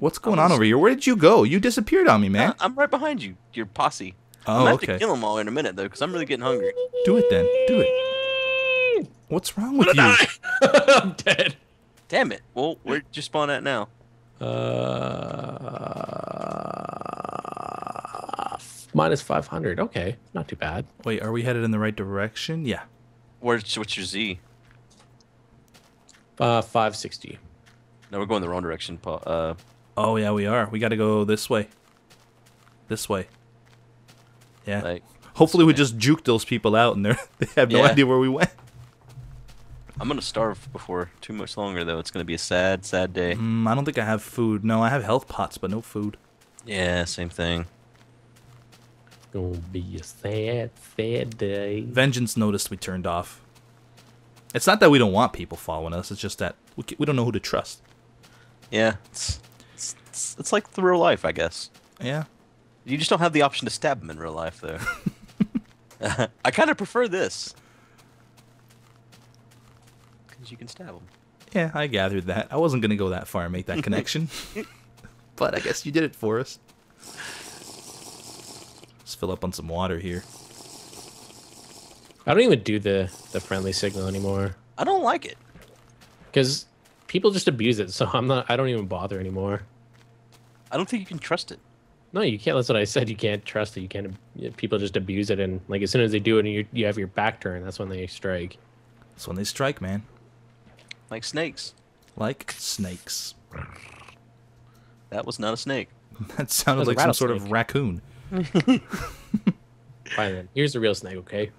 What's going on over here? Where did you go? You disappeared on me, man. Uh, I'm right behind you. Your posse. I'm oh, gonna have to kill them all in a minute though, because I'm really getting hungry. Do it then. Do it. What's wrong with you? I'm dead. Damn it. Well, where'd you spawn at now? Uh, minus 500. Okay, not too bad. Wait, are we headed in the right direction? Yeah. Where's what's your Z? Uh, 560. No, we're going the wrong direction. Paul. Uh, Oh yeah, we are. We got to go this way. This way. Yeah. like Hopefully, we just juke those people out, and they they have no Yeah. idea where we went. I'm gonna starve before too much longer though. It's gonna be a sad, sad day. Mm, I don't think I have food. No, I have health pots, but no food. Yeah, same thing. Gonna be a sad, sad day. Vengeance noticed we turned off. It's not that we don't want people following us. It's just that we, we don't know who to trust. Yeah, it's, it's it's it's like the real life, I guess. Yeah. You just don't have the option to stab them in real life though. I kind of prefer this. Because you can stab them. Yeah, I gathered that. I wasn't gonna go that far and make that connection, but I guess you did it for us. Let's fill up on some water here. I don't even do the, the friendly signal anymore. I don't like it. Because people just abuse it, so I'm not I don't even bother anymore. I don't think you can trust it. No, you can't. That's what I said. You can't trust it. You can't. People just abuse it, and like as soon as they do it, and you you have your back turned, that's when they strike. That's when they strike, man. Like snakes. Like snakes. That was not a snake. That sounded That like some sort of raccoon. Fine then. Here's the real snake, okay?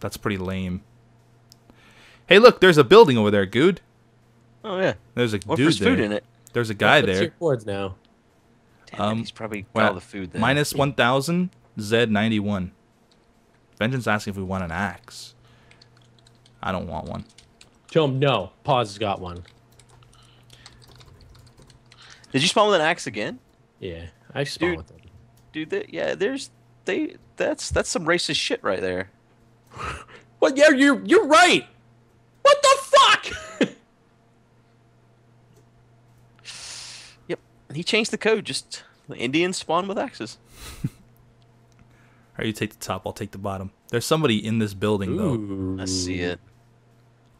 That's pretty lame. Hey, look, there's a building over there, Good. Oh yeah. There's a What dude there's there. food in it? There's a guy What's there. your chords now? Damn Um, it, he's probably got Well, all the food there. Minus 1,000, Z91. Vengeance asking if we want an axe. I don't want one. Tell him no. Pause has got one. Did you spawn with an axe again? Yeah, I spawned Dude. with them. Dude, that, yeah, there's they that's that's some racist shit right there. Well, yeah, you're you're right. What the fuck? Yep. He changed the code. Just the Indians spawn with axes. Or you take the top, I'll take the bottom. There's somebody in this building, though. I see it.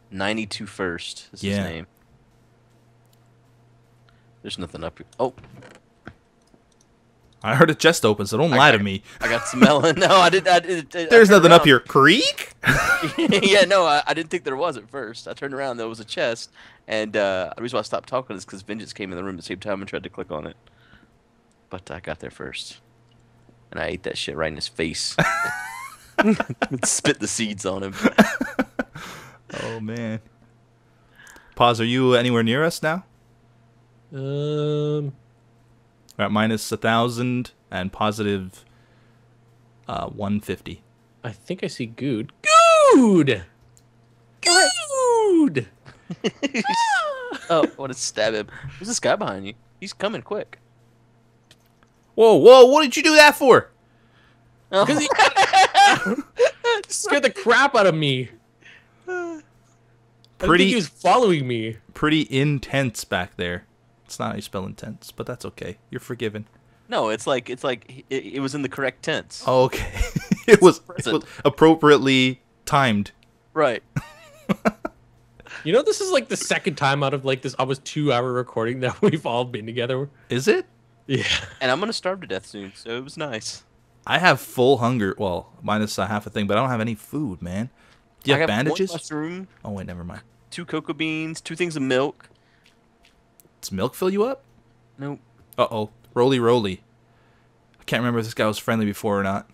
92 first is Yeah. his name. There's nothing up here. Oh, I heard a chest open, so don't I- lie I- to me. I got some melon. No, I didn't. I did, I There's turned nothing up here. Creek? yeah, no, I, I didn't think there was at first. I turned around, there was a chest, and uh, the reason why I stopped talking is because Vengeance came in the room at the same time and tried to click on it. But I got there first, and I ate that shit right in his face. Spit the seeds on him. Oh, man. Pause, are you anywhere near us now? Um, We're at minus 1,000 and positive uh, 150. I think I see Good. Good. Good. oh, I want to stab him. There's this guy behind you. He's coming quick. Whoa, whoa, what did you do that for? Oh. He scared the crap out of me. I Pretty- think he was following me. Pretty intense back there. It's not how you spell intense, but that's okay. You're forgiven. No, it's like it's like it, it was in the correct tense. Oh, okay. it, was, it was appropriately timed. Right. You know, this is like the second time out of like this almost two hour recording that we've all been together. Is it? Yeah. And I'm gonna starve to death soon, so it was nice. I have full hunger. Well, minus a half a thing, but I don't have any food, man. Do you I have got bandages? One mushroom, Oh wait, never mind. two cocoa beans, two things of milk. Does milk fill you up? Nope. Uh oh, roly roly. I can't remember if this guy was friendly before or not.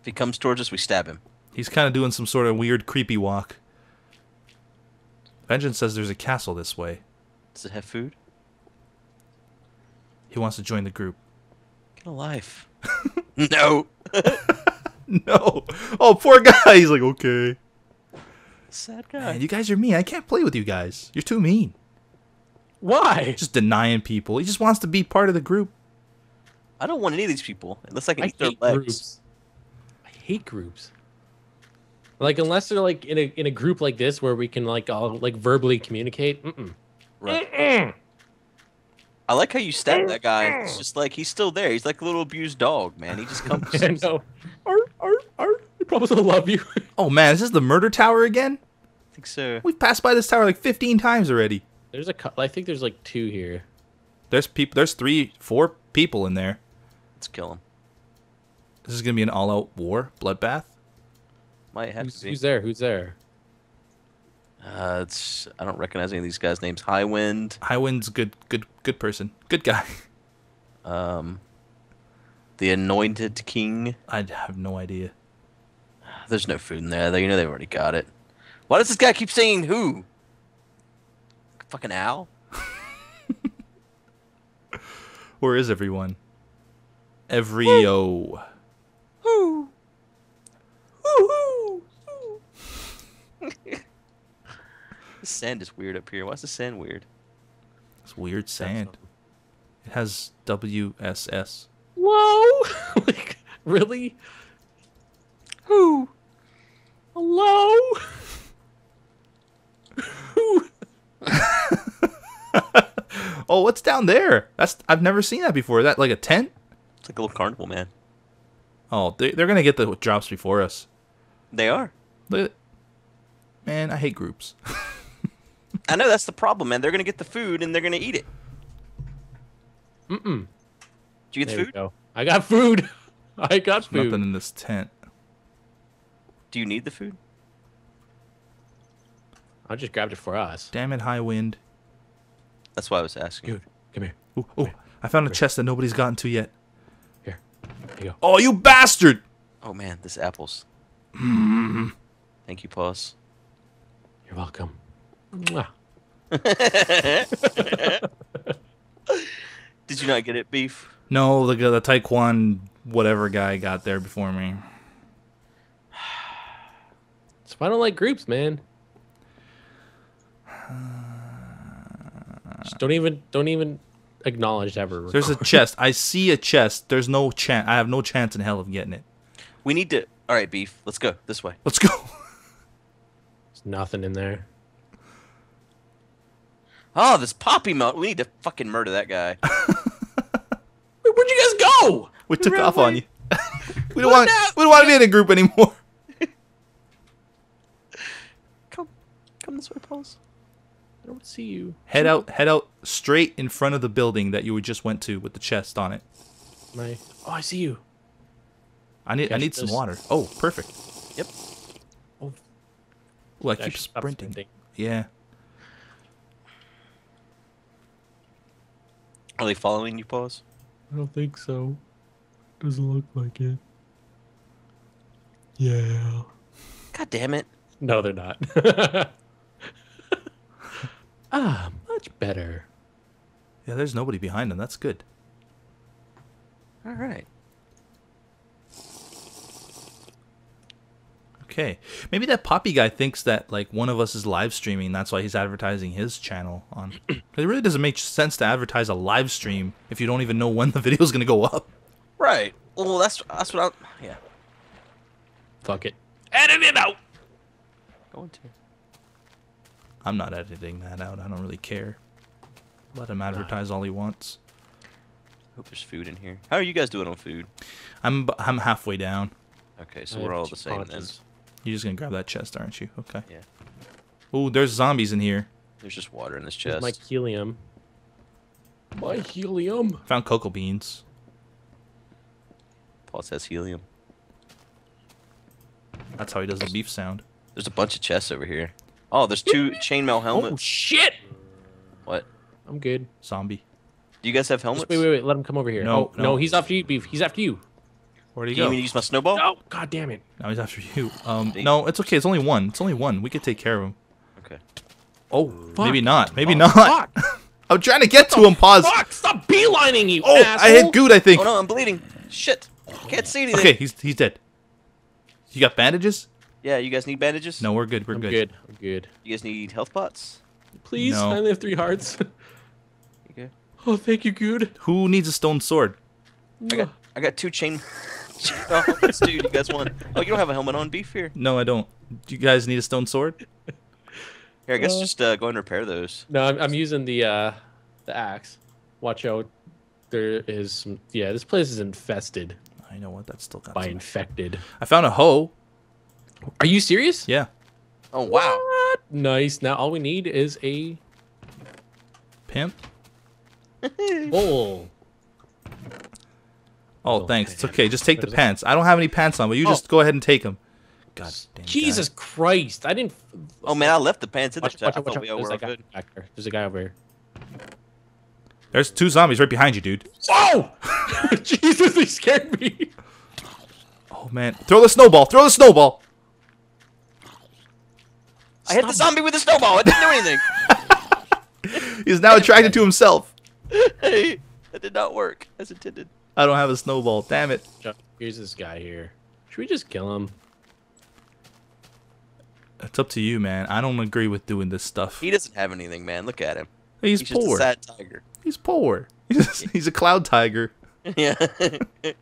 If he comes towards us, we stab him. He's kind of doing some sort of weird, creepy walk. Vengeance says there's a castle this way. Does it have food? He wants to join the group. Get a life. no. No. Oh, poor guy. He's like, okay. Sad guy. Man, you guys are mean. I can't play with you guys. You're too mean. Why? Just denying people. He just wants to be part of the group. I don't want any of these people unless I can I eat their hate legs. groups. I hate groups. Like unless they're like in a in a group like this where we can like all like verbally communicate. Mm-mm. Right. I like how you stabbed that guy. It's just like he's still there. He's like a little abused dog, man. He just comes. I know. Art, art, art. He probably still love you. Oh man, is this the murder tower again? I think so. We've passed by this tower like 15 times already. There's a. cou- I think there's like two here. There's people. There's three, four people in there. Let's kill them. This is gonna be an all-out war, bloodbath. Might have Who's, to be. who's there? Who's there? Uh, it's I don't recognize any of these guys' names. Highwind. Highwind's good, good, good person, good guy. Um, the Anointed King. I have no idea. There's no food in there. though. You know they've already got it. Why does this guy keep saying who? Fucking Al. Where is everyone? Everyo. Who? Who? The sand is weird up here. Why's the sand weird? It's weird sand. It has WSS. Whoa! like, really? Who? Hello? Who? Oh, what's down there? That's I've never seen that before. Is that like a tent? It's like a little carnival, man. Oh, they, they're gonna get the drops before us. They are. Look at- Man, I hate groups. I know that's the problem, man. They're gonna get the food and they're gonna eat it. Mm-mm. Did you get There the we food? go. I got food. I got food. Nothing in this tent. Do you need the food? I just grabbed it for us. Damn it, Highwind. That's why I was asking. Dude, come here. Ooh, ooh, I found a chest that nobody's gotten to yet. Here. Here you go. Oh, you bastard! Oh man, this apples. Mm-hmm. Thank you, Pause. You're welcome. Mwah. Did you not get it, beef? No, the the Taekwon whatever guy got there before me. That's why I don't like groups, man. Just don't even don't even acknowledge ever. There's a chest. I see a chest. There's no chance. I have no chance in hell of getting it. We need to. All right, beef. Let's go this way. Let's go. There's nothing in there. Oh, this poppy melt. We need to fucking murder that guy. Wait, where'd you guys go? We took ran off on you. we don't want. We don't want to be in a group anymore. come, come this way, Pause. I don't see you. Head out. Head out straight in front of the building that you just went to with the chest on it. My oh, I see you. I need. I Catch need some water. Oh, perfect. Yep. Oh, Ooh, I I keep should sprinting. Yeah. Are they following you, Pause? I don't think so. Doesn't look like it. Yeah. God damn it. No, they're not. ah, much better. Yeah. There's nobody behind them. That's good. All right. Okay. Maybe that Poppy guy thinks that like one of us is live streaming. That's why he's advertising his channel on. it really doesn't make sense to advertise a live stream if you don't even know when the video is gonna go up. Right. Well, that's that's what I. Yeah. Fuck it. Edit it out. Going to. I'm not editing that out. I don't really care. Let him advertise all he wants. I Hope there's food in here. How are you guys doing on food? I'm b- I'm halfway down. Okay, so have we're all the same then. You're just gonna grab that chest, aren't you? Okay. Yeah. Ooh, there's zombies in here. There's just water in this Here's chest. My helium. My helium. Found cocoa beans. Paul says helium. That's how he does the beef sound. There's a bunch of chests over here. Oh, there's two chainmail helmets. Oh shit! What? I'm good. Zombie. Do you guys have helmets? Just wait, wait, wait. Let him come over here. No, oh, no, no. he's after you, beef. He's after you. Where'd he Do you go? need me use my snowball? Oh, god damn it. Now he's after you. Um, Dang. no, it's okay. It's only one. It's only one. We could take care of him. Okay. Oh, Fuck. maybe not. Maybe Oh, not. Fuck! I'm trying to get to him. Pause. Fuck! Stop beelining you, Oh, asshole! I hit good. I think. Oh no, I'm bleeding. Shit. Can't see anything. Okay, he's he's dead. You got bandages? Yeah, you guys need bandages? No, we're good. We're I'm good. good. I'm good. You guys need health pots? Please, No. I only have three hearts. You good? oh, thank you, good. Who needs a stone sword? I got I got two chain oh, helmets, dude. You guys want? Oh, you don't have a helmet on beef here. No, I don't. Do you guys need a stone sword? Here, Here, I guess Uh, just uh, go and repair those. No, I'm, I'm using the uh the axe. Watch out. There is some. Yeah, this place is infested I know what that's still got. by infected. I found a hoe. Are you serious? Yeah. Oh wow! What? Nice. Now all we need is a Pimp. bowl. Oh, Oh, thanks. It's okay. Just take the pants. I don't have any pants on, but you Oh. just go ahead and take them. God damn. Jesus guy. Christ! I didn't. Oh man, I left the pants in the Watch, chat. watch, I out, watch out. we There's a guy there. There's a guy over here. There's two zombies right behind you, dude. Whoa! Jesus, he scared me. Oh man, throw the snowball. Throw the snowball. I hit the zombie with a snowball. It didn't do anything. He's now attracted to himself. hey, that did not work as intended. I don't have a snowball. Damn it. Here's this guy here. Should we just kill him? It's up to you, man. I don't agree with doing this stuff. He doesn't have anything, man. Look at him. He's, He's just poor. a sad tiger. He's poor. He's, he's a cloud tiger. yeah.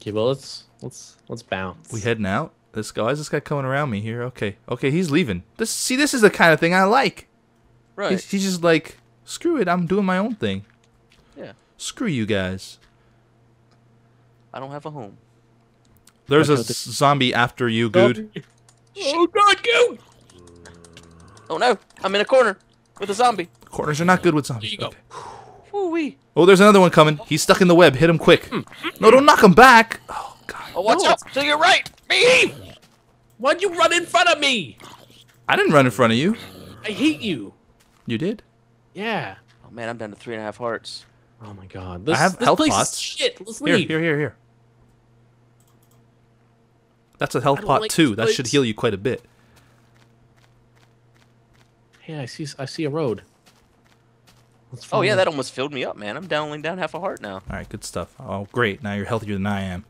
Okay, well let's let's let's bounce. We heading out. This guy, why is this guy coming around me here? Okay, okay, he's leaving. This, see, this is the kind of thing I like. right. He's, he's just like, screw it, I'm doing my own thing. Yeah. Screw you guys. I don't have a home. There's a Watch zombie after you, dude. Oh God, go! Oh no! I'm in a corner with a zombie. Corners are not good with zombies. There you go. Okay. Wee. Oh, there's another one coming. He's stuck in the web. Hit him quick. Hmm. No, don't knock him back. Oh God, Oh, watch No. out to your right. Me. Why'd you run in front of me? I didn't run in front of you. I hate you. You did. Yeah. Oh man, I'm down to three and a half hearts. Oh my God. This, have this health place pots. is shit. Let's Here, leave. here, here, here. That's a health pot like too. That should heal you quite a bit. Hey, I see I see a road. Let's Oh yeah, follow- that almost filled me up, man. I'm down only down half a heart now. All right, good stuff. Oh, great. Now you're healthier than I am.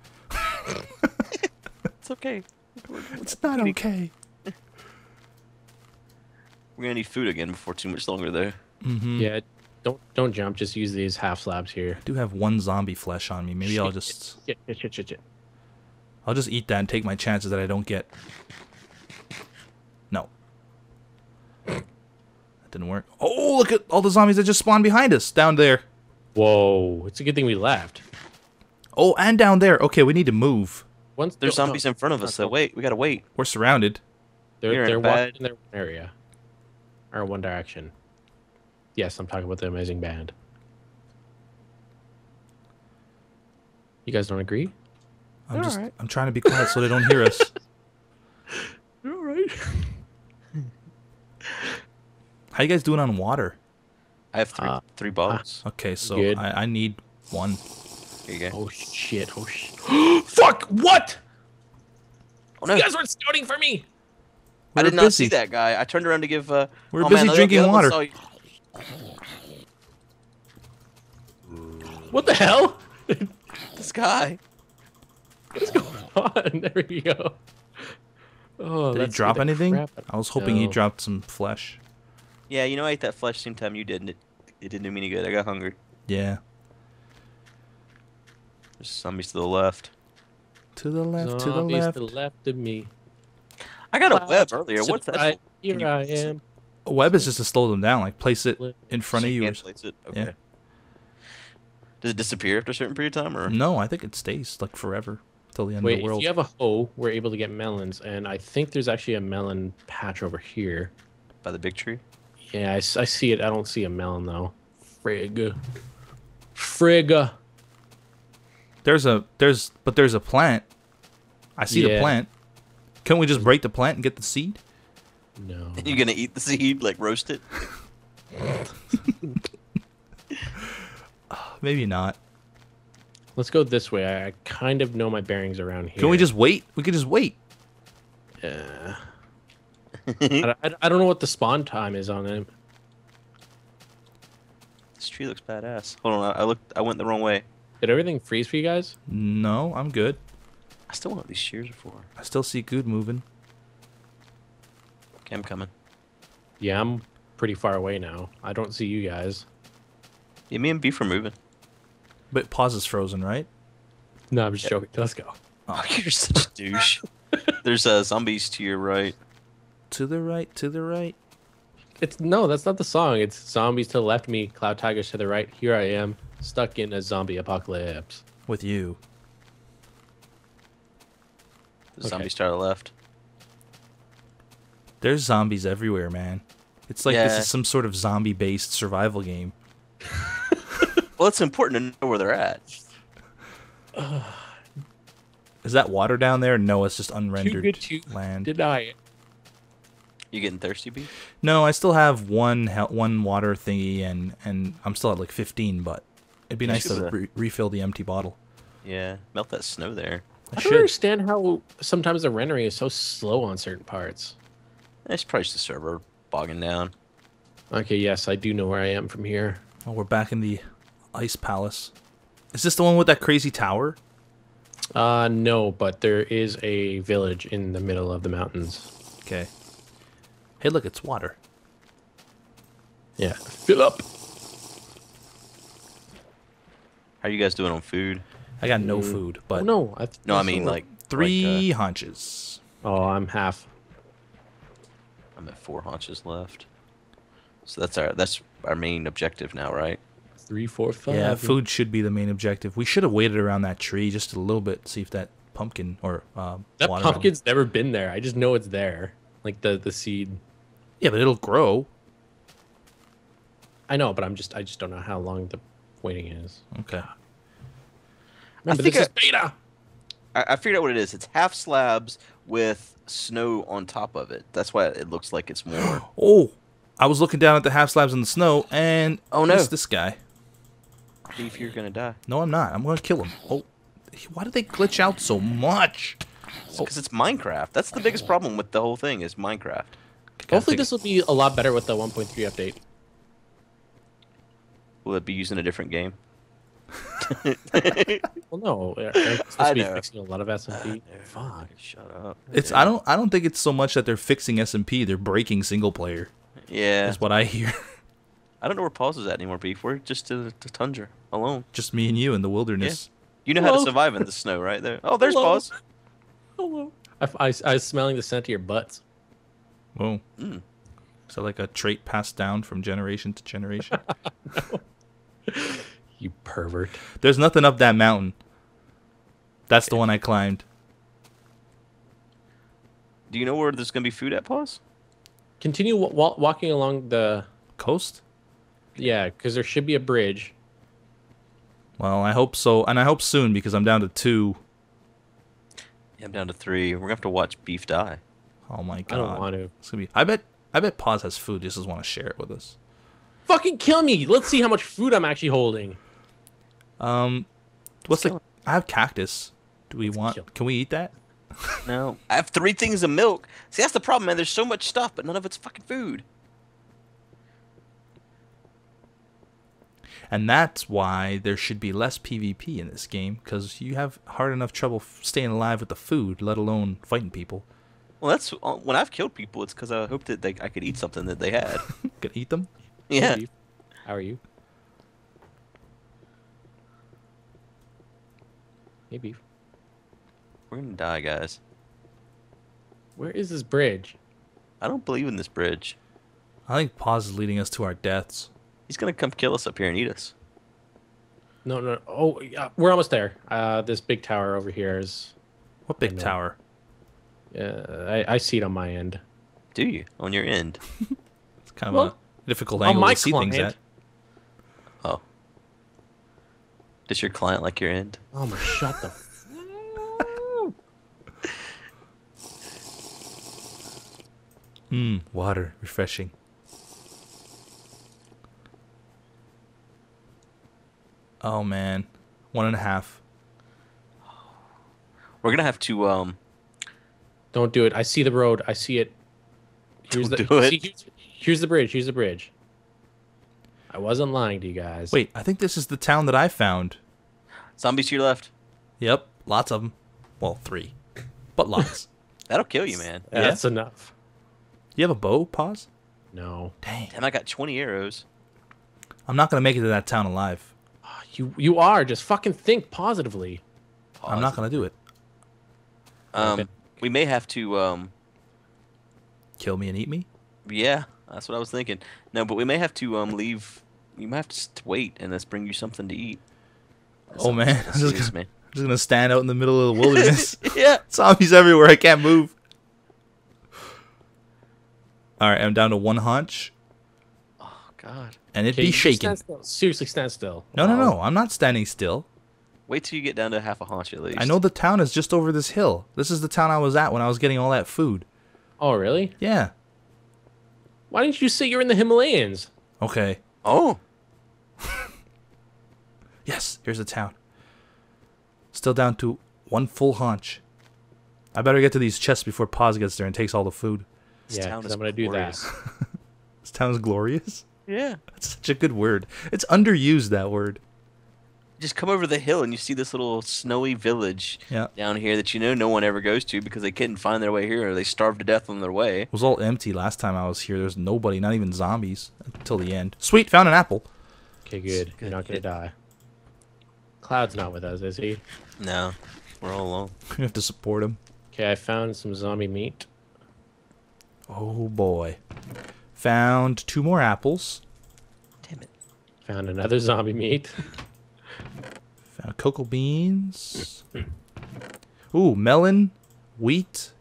It's okay. It's not okay. We're gonna need food again before too much longer there. Mm-hmm. Yeah. Don't don't jump. Just use these half slabs here. I do have one zombie flesh on me. Maybe I'll just Shit, shit, shit, shit, shit. I'll just eat that and take my chances that I don't get. No. That didn't work. Oh, look at all the zombies that just spawned behind us down there. Whoa! It's a good thing we left. Oh, and down there. Okay, we need to move. Once There's no, no, zombies in front of us, so wait, we gotta wait. We're surrounded. They're You're in they're a walking bad- in their area, or one direction. Yes, I'm talking about the amazing band. You guys don't agree? I'm All just right. I'm trying to be quiet so they don't hear us. You're All right. How you guys doing on water? I have three Uh, three balls. Okay, so I, I need one. Here you go. Oh shit! Oh shit! Fuck! What? Oh no! You guys weren't scouting for me. I did were not see that guy. I turned around to give. Uh, We're oh, busy man, the- the drinking water. What the hell? This guy. What's going on? There you go. Oh, Did he drop anything? crap out of I was hoping he dropped some flesh. Yeah, you know I ate that flesh same time you did, and it, it didn't do me any good. I got hungry. Yeah. There's zombies to the left. To the left, to the left. to the left of me. I got a web earlier. To What's that? right. Here you I am. A web is just to slow them down. Like place it in front So of you you. can't s- place it? yeah. Does it disappear after a certain period of time, or? No, I think it stays like forever till the end Wait, of the world. Wait, if you have a hoe, we're able to get melons, and I think there's actually a melon patch over here. By the big tree. Yeah, I see it. I don't see a melon though. Frig. Frig. There's a there's but there's a plant. I see the plant. Can we just break the plant and get the seed? No. You gonna eat the seed, like roast it? Maybe not. Let's go this way. I, I kind of know my bearings around here. Can we just wait? We could just wait. Uh, I, I, I don't know what the spawn time is on it. This tree looks badass. Hold on, I, I looked. I went the wrong way. Did everything freeze for you guys? No, I'm good. I still want what these shears are for. I still see good moving. Okay, I'm coming. Yeah, I'm pretty far away now. I don't see you guys. Yeah, me and Beef are moving. But pause is frozen, right? No, I'm just joking. Let's go. Oh, you're such a douche. There's uh, zombies to your right. to the right, to the right. It's no, that's not the song. It's zombies to the left me, cloud tigers to the right. Here I am, stuck in a zombie apocalypse. With you. The zombie star to the left. There's zombies everywhere, man. It's like this is some sort of zombie based survival game. Well, it's important to know where they're at. Is that water down there? No, it's just unrendered good to land. Deny it. You getting thirsty, B? No, I still have one one water thingy, and and I'm still at like 15. But it'd be You nice to re- refill the empty bottle. Yeah, melt that snow there. I I don't understand how sometimes the rendering is so slow on certain parts. It's probably just the server bogging down. Okay, yes, I do know where I am from here. Oh, we're back in the ice palace. Is this the one with that crazy tower? Uh, no, but there is a village in the middle of the mountains. Okay. Hey, look, it's water. Yeah, fill up. How are you guys doing on food? I got no Mm. food, but oh, no, I th- No, I mean like three Like, haunches. Oh, I'm half. uh, I'm at four haunches left. So that's our that's our main objective now, right? Three, four, five. Yeah, food should be the main objective. We should have waited around that tree just a little bit, see if that pumpkin or uh, That watermelon- pumpkin's never been there. I just know it's there. Like the the seed. Yeah, but it'll grow. I know, but I'm just I just don't know how long the waiting is. Okay. Remember, think this I- is beta. I, I figured out what it is. It's half slabs with snow on top of it. That's why it looks like it's more. Oh, I was looking down at the half slabs in the snow, and Oh, no. it's this guy. Beef, you're gonna die. No, I'm not. I'm gonna kill him. Oh, why do they glitch out so much? Because it's Minecraft. That's the biggest problem with the whole thing is Minecraft. Hopefully, this will be a lot better with the 1.3 update. Will it be using a different game? Well, no, they're supposed I to be know. fixing a lot of S and P. Fuck. Shut up. It's I don't I don't think it's so much that they're fixing S and P. They're breaking single player. Yeah. Is what I hear. I don't know where pause is at anymore, Beef. We're just to the tundra alone. Just me and you in the wilderness. You know how to survive in the snow, right there. Oh, there's Hello? pause. Hello. I, I, I was smelling the scent of your butts. Whoa. Mm. Is that like a trait passed down from generation to generation? You pervert. There's nothing up that mountain. That's the one I climbed. Do you know where there's gonna be food at pause? Continue wa- wa- walking along the. Coast? Yeah, because there should be a bridge. Well, I hope so, and I hope soon because I'm down to two. Yeah, I'm down to three. We're gonna have to watch Beef die. Oh my god. I don't want to. It's gonna be. I bet. I bet Pause has food. He Just doesn't want to share it with us. Fucking kill me! Let's see how much food I'm actually holding. Um, what's the? I have cactus. Do we want? kill. Can we eat that? No. I have three things of milk. See, that's the problem, man. There's so much stuff, but none of it's fucking food. And that's why there should be less PvP in this game because you have hard enough trouble staying alive with the food, let alone fighting people. Well, that's uh, when I've killed people. It's because I hoped that they, I could eat something that they had. Could eat them. Yeah. Beef. How are you? Hey, beef. We're gonna die, guys. Where is this bridge? I don't believe in this bridge. I think Pause is leading us to our deaths. He's gonna come kill us up here and eat us. No, no. Oh, yeah, we're almost there. Uh, this big tower over here is. What big know. tower? Uh, I, I see it on my end. Do you on your end? It's kind of Well, a difficult on angle my to see things at. Oh. Does your client like your end? Oh my! Shut the. Mmm, water, refreshing. Oh man, one and a half. We're gonna have to um. Don't do it. I see the road. I see it. Here's Don't the. do it. see, here's, here's the bridge. Here's the bridge. I wasn't lying to you guys. Wait, I think this is the town that I found. Zombies to your left. Yep, lots of them. Well, three, but lots. That'll kill you, man. that's enough. you have a bow, Pause? No, Dang, Damn, I got 20 arrows. I'm not gonna make it to that town alive. you you are just fucking think positively. I'm not gonna do it. Um, Okay. we may have to um. kill me and eat me. Yeah, that's what I was thinking. No, but we may have to um leave. You might have to wait and let's bring you something to eat. That Oh, man. I'm just serious, gonna- man. I'm just gonna stand out in the middle of the wilderness. yeah. Zombies everywhere. I can't move. All right, I'm down to one haunch, Oh God. and it Okay, be shaking. stand. Seriously, stand still. No, no, no. I'm not standing still. Wait till you get down to half a haunch at least. I know the town is just over this hill. This is the town I was at when I was getting all that food. Oh, really? Yeah. Why didn't you say you're in the Himalayas? Okay. Oh. Yes, here's the town. Still down to one full haunch. I better get to these chests before Pause gets there and takes all the food. This yeah, town 'cause is I'm gonna do glorious. that. This town is glorious. Yeah. That's such a good word. It's underused that word. Just come over the hill and you see this little snowy village Yeah. down here that you know no one ever goes to because they couldn't find their way here or they starved to death on their way. It was all empty last time I was here. There's nobody, not even zombies, until the end. Sweet, found an apple. Okay, good. Good. You're not gonna die. Cloud's not with us, is he? No, we're all alone. You have to support him. Okay, I found some zombie meat. Oh boy. Found two more apples. Damn it. Found another zombie meat. Found cocoa beans. Ooh, melon, wheat,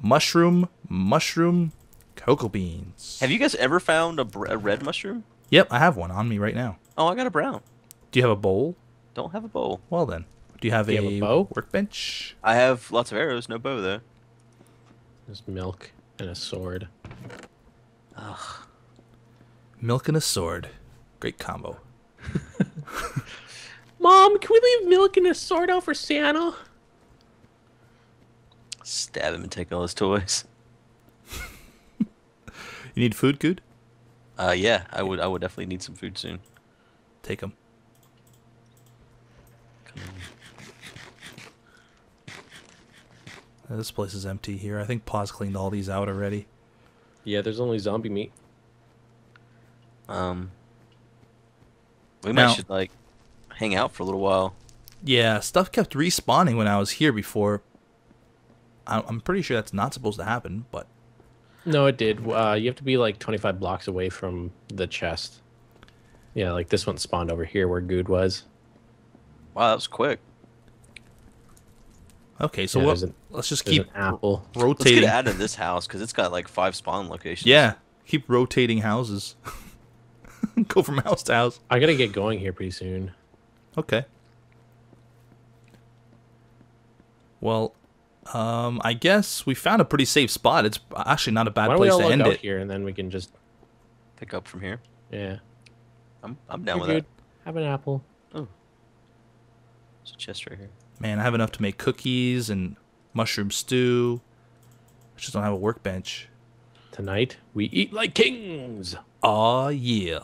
mushroom, mushroom, cocoa beans. Have you guys ever found a, br- a red mushroom? Yep, I have one on me right now. Oh, I got a brown. Do you have a bowl? Don't have a bowl. Well then. Do you have, Do you a, have a bow? workbench? I have lots of arrows, no bow though. There's milk and a sword. Ugh. Milk and a sword. Great combo. Mom, can we leave milk and a sword out for Santa? Stab him and take all his toys. You need food, Guude? Uh, yeah, I would. I would definitely need some food soon. Take them. This place is empty here. I think Pause cleaned all these out already. Yeah, there's only zombie meat. Um, we might should like hang out for a little while. Yeah, stuff kept respawning when I was here before. I- I'm pretty sure that's not supposed to happen, but No, it did. Uh, you have to be like 25 blocks away from the chest. Yeah, like this one spawned over here where Guude was. Wow, that was quick. okay. So Yeah, what? an- let's just keep an apple. Let's rotating. get out of this house because it's got like five spawn locations. Yeah, keep rotating houses. Go from house to house. I gotta get going here pretty soon. Okay. Well, um, I guess we found a pretty safe spot. It's actually not a bad Why place to end out it. here and then we can just Pick up from here. yeah. I'm I'm down You're with good. Have an apple. that. There's a chest right here. Man, I have enough to make cookies and mushroom stew. I just don't have a workbench. Tonight we eat like kings. Aw, yeah.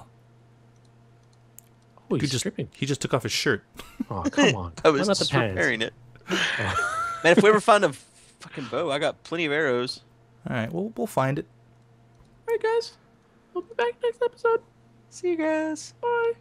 Oh, He just stripping. he just took off his shirt. Oh, come on. I What was about the just pants? repairing it. Oh. Man, if we ever find a fucking bow, I got plenty of arrows. All right, well we'll find it. All right, guys. We'll be back next episode. See you guys. Bye.